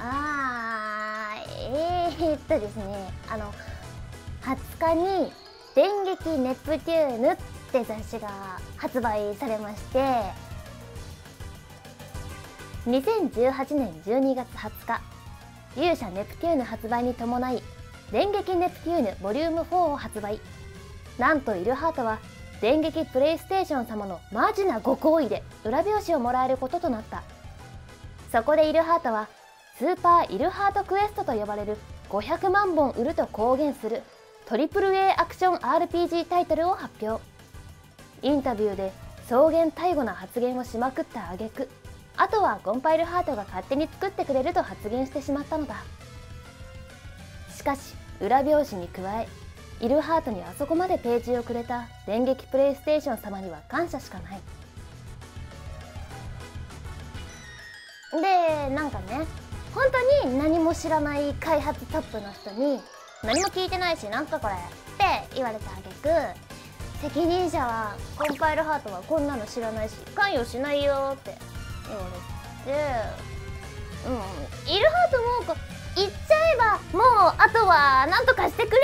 あーえー、っとですねあの20日に「電撃ネプテューヌ」って雑誌が発売されまして2018年12月20日勇者ネプテューヌ発売に伴い電撃ネプテューヌボリューム4を発売。なんとイルハートは電撃プレイステーション様のマジなご好意で裏表紙をもらえることとなった。そこでイルハートはスーパーイルハートクエストと呼ばれる500万本売ると公言する AAA アクション RPG タイトルを発表。インタビューで草原大語な発言をしまくった挙句。あとはゴンパイルハートが勝手に作ってくれると発言してしまったのだ。しかし裏表紙に加えイルハートにあそこまでページをくれた電撃プレイステーション様には感謝しかない。でなんかね何も知らない開発トップの人に何も聞いてないしなんかこれ。って言われた挙句責任者はコンパイルハートはこんなの知らないし関与しないよって言われて。うんイルハートもこう言っちゃえばもうあとは何とかしてくれる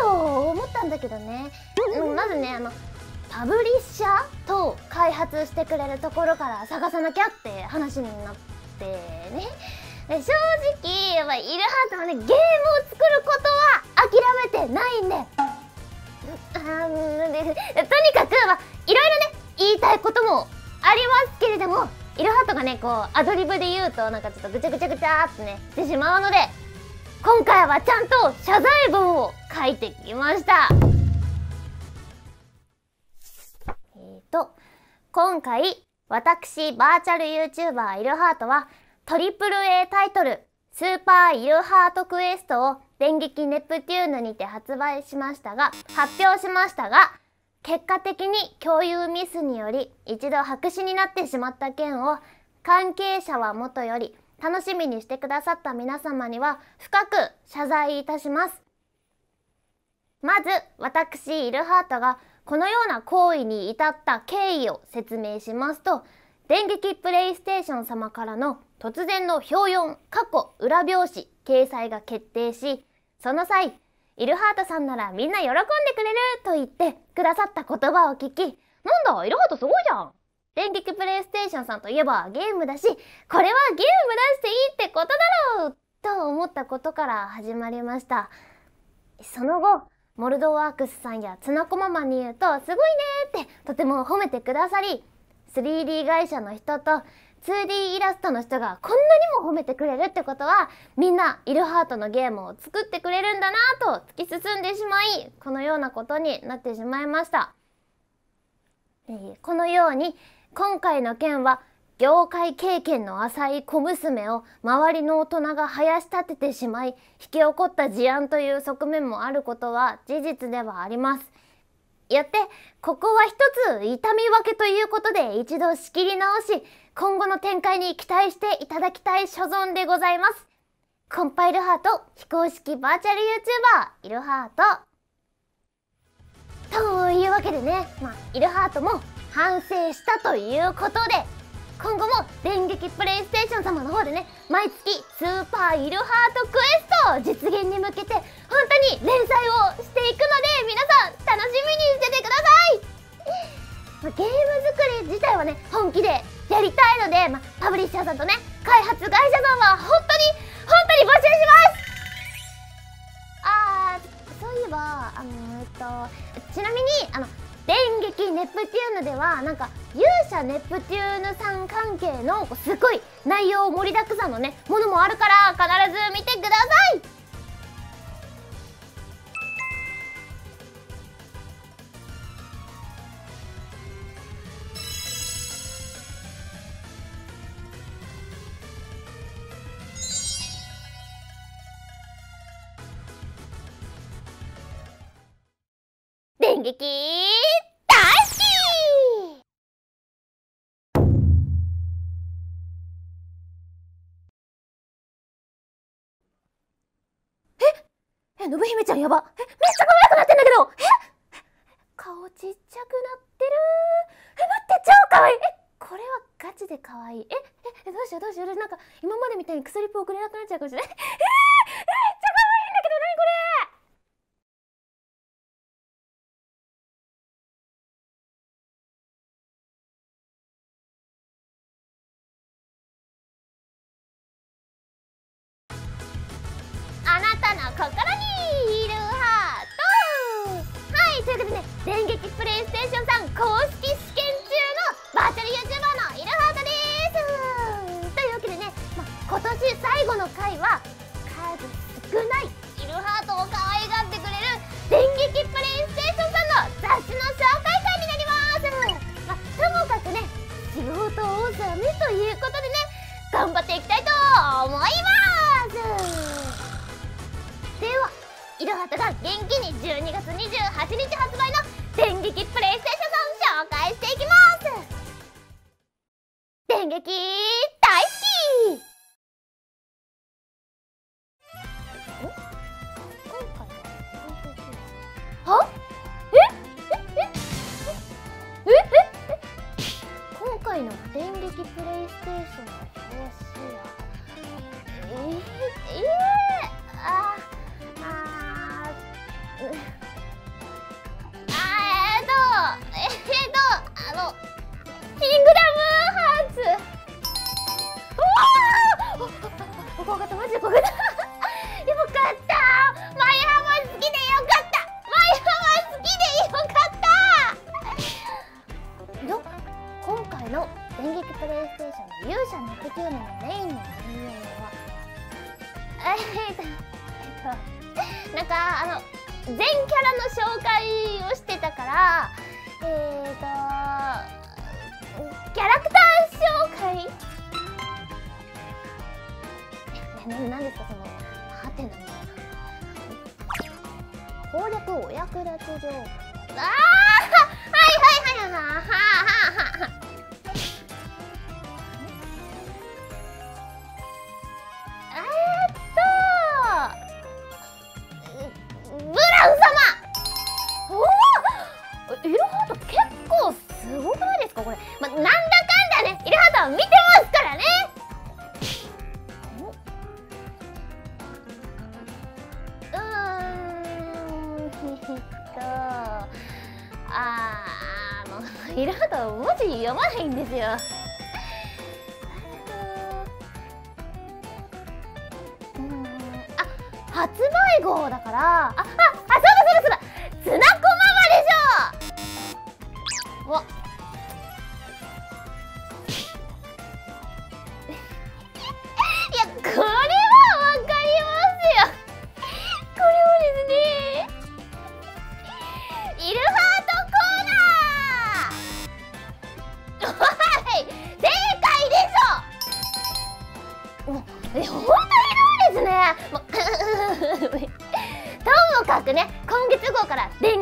と思ったんだけどね、うん、まずねあのパブリッシャーと開発してくれるところから探さなきゃって話になってね。正直やっぱイルハートはねゲームを作ることは諦めてないんでとにかく、まあ、いろいろね言いたいこともありますけれどもイルハートがねこうアドリブで言うとなんかちょっとぐちゃぐちゃぐちゃってねしてしまうので今回はちゃんと謝罪文を書いてきました。えーと今回私バーチャル YouTuber イルハートはトリプル A タイトルスーパーイルハートクエストを電撃ネプテューヌにて発売しましたが発表しましたが結果的に共有ミスにより一度白紙になってしまった件を関係者はもとより楽しみにしてくださった皆様には深く謝罪いたします。まず私イルハートがこのような行為に至った経緯を説明しますと電撃プレイステーション様からの突然の表4過去裏表紙掲載が決定しその際イルハートさんならみんな喜んでくれると言ってくださった言葉を聞き、なんだ、イルハートすごいじゃん電撃プレイステーションさんといえばゲームだし、これはゲーム出していいってことだろうと思ったことから始まりました。その後、モルドワークスさんやツナコママに言うと、すごいねってとても褒めてくださり、3D 会社の人と 2D イラストの人がこんなにも褒めてくれるってことはみんなイルハートのゲームを作ってくれるんだなと突き進んでしまいこのようなことになってしまいました、このように今回の件は業界経験の浅い小娘を周りの大人が生やし立ててしまい引き起こった事案という側面もあることは事実ではあります。よってここは一つ痛み分けということで一度仕切り直し今後の展開に期待していただきたい所存でございます。コンパイルハート非公式バーチャル YouTuber イルハートというわけでね、まあ、イルハートも反省したということで今後も電撃プレイステーション様の方でね毎月スーパーイルハートクエスト実現に向けて本当に連載をしてゲーム作り自体はね本気でやりたいので、まあ、パブリッシャーさんとね開発会社さんは本当に本当に募集します。あーそういえばあのえっとちなみにあの電撃ネプテューヌではなんか勇者ネプテューヌさん関係のすごい内容盛りだくさんのねものもあるから必ず見てください。電撃大好きえ？え、のぶ姫ちゃんやば。え、めっちゃ可愛くなってんだけど。え？顔ちっちゃくなってる。え、待って超可愛い。え、これはガチで可愛い。え、え、えどうしようどうしよう。なんか今までみたいに薬っぽ送れなくなっちゃうかもしれない。え？ー、8日発売の電撃プレイステーションさん紹介していきます。電撃全キャラの紹介をしてたからえーとキャラクター紹介。何ですかそのハテナみたいな攻略お役立ち情報ああはいはいはいはいはい。イラード文字読まないんですよ。うんあ発売号だからあ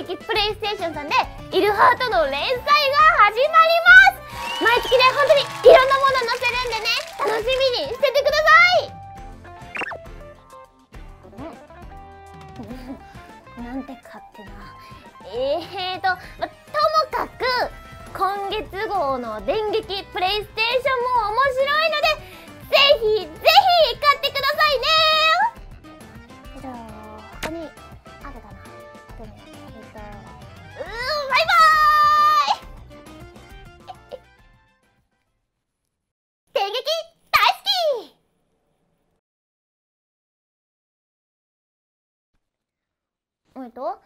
から電撃プレイステーションさんでイルハートの連載が始まります。毎月ね本当にいろんなもの載せるんでね楽しみにしててください。なんて勝手な。えーと、ま、ともかく今月号の電撃プレイステーションも面白いのでぜひぜひえっと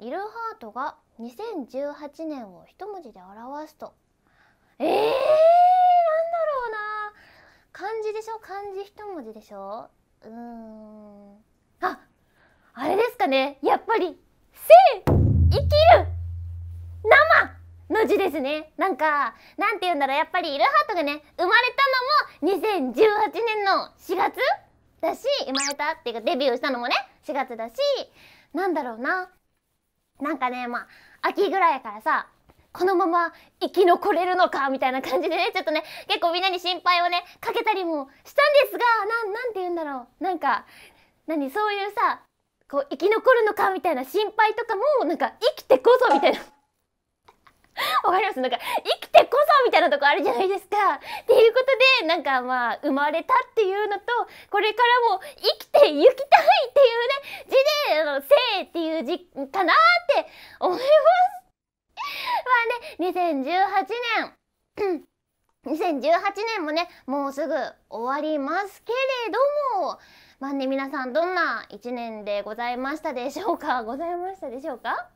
イルハートが2018年を一文字で表すと。えー、なんだろうな。漢字でしょ？漢字一文字でしょ？うーん。ああれですかね。やっぱり生生きる生の字ですね。なんかなんて言うんだろう。やっぱりイルハートがね生まれたのも2018年の4月だし生まれたっていうかデビューしたのもね4月だしなんだろうな。なんかねまあ秋ぐらいからさこのまま生き残れるのかみたいな感じでねちょっとね結構みんなに心配をねかけたりもしたんですがなんて言うんだろう。なんか何そういうさこう生き残るのかみたいな心配とかもなんか生きてこそみたいな。わかります？なんか生きてこそみたいなとこあるじゃないですか。っていうことでなんかまあ生まれたっていうのとこれからも生きて行きたいっていうね字であの生っていう字かなって思います。まあね2018年2018年もねもうすぐ終わりますけれども。まあね皆さんどんな1年でございましたでしょうか？ございましたでしょうか？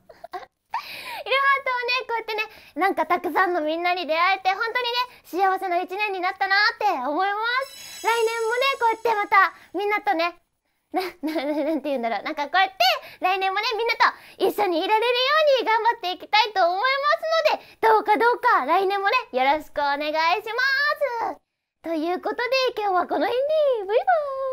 こうやってねなんかたくさんのみんなに出会えて本当にね幸せな1年になったなって思います来年もねこうやってまたみんなとねな、な、なんて言うんだろう。なんかこうやって来年もね、みんなと一緒にいられるように頑張っていきたいと思いますので、どうかどうか来年もね、よろしくお願いします。ということで今日はこの辺で、バイバーイ